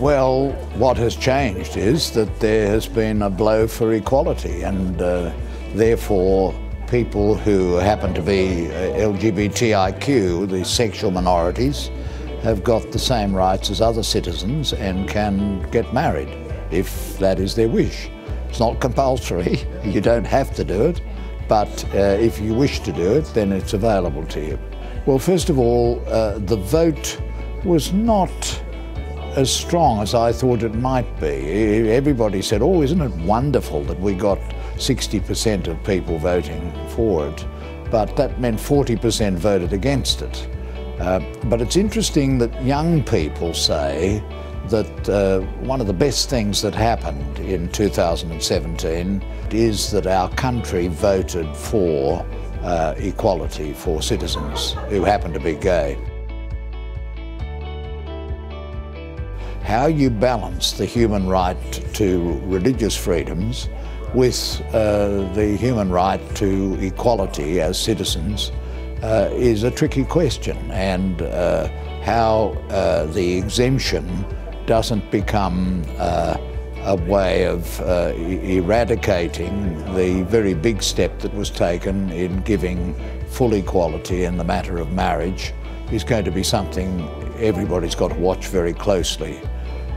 Well, what has changed is that there has been a blow for equality, and uh, therefore, people who happen to be uh, LGBTIQ, the sexual minorities, have got the same rights as other citizens and can get married if that is their wish. It's not compulsory, you don't have to do it, but uh, if you wish to do it, then it's available to you. Well, first of all, uh, the vote was not as strong as I thought it might be. Everybody said, oh, isn't it wonderful that we got 60% of people voting for it? But that meant 40% voted against it. Uh, but it's interesting that young people say that uh, one of the best things that happened in 2017 is that our country voted for uh, equality for citizens who happen to be gay. How you balance the human right to religious freedoms with uh, the human right to equality as citizens uh, is a tricky question. And uh, how uh, the exemption doesn't become uh, a way of uh, eradicating the very big step that was taken in giving full equality in the matter of marriage is going to be something everybody's got to watch very closely.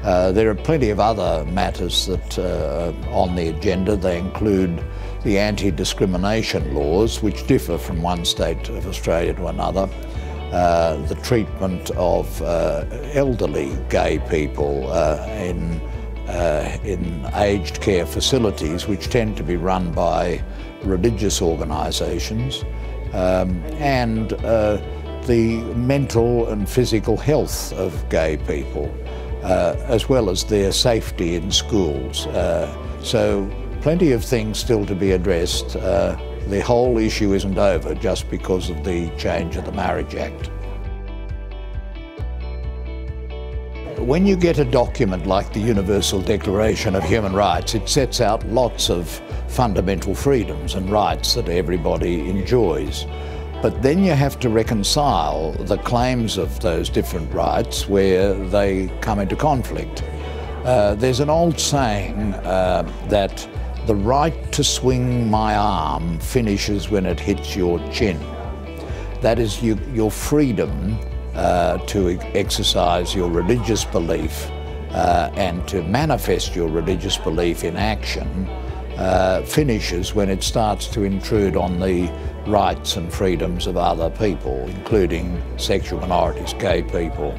Uh, there are plenty of other matters that uh, on the agenda. They include the anti-discrimination laws, which differ from one state of Australia to another, uh, the treatment of uh, elderly gay people uh, in, uh, in aged care facilities, which tend to be run by religious organisations, um, and the mental and physical health of gay people uh, as well as their safety in schools. Uh, so plenty of things still to be addressed. Uh, the whole issue isn't over just because of the change of the Marriage Act. When you get a document like the Universal Declaration of Human Rights, it sets out lots of fundamental freedoms and rights that everybody enjoys. But then you have to reconcile the claims of those different rights where they come into conflict. Uh, there's an old saying uh, that the right to swing my arm finishes when it hits your chin. That is you, your freedom uh, to exercise your religious belief uh, and to manifest your religious belief in action uh, finishes when it starts to intrude on the rights and freedoms of other people, including sexual minorities, gay people.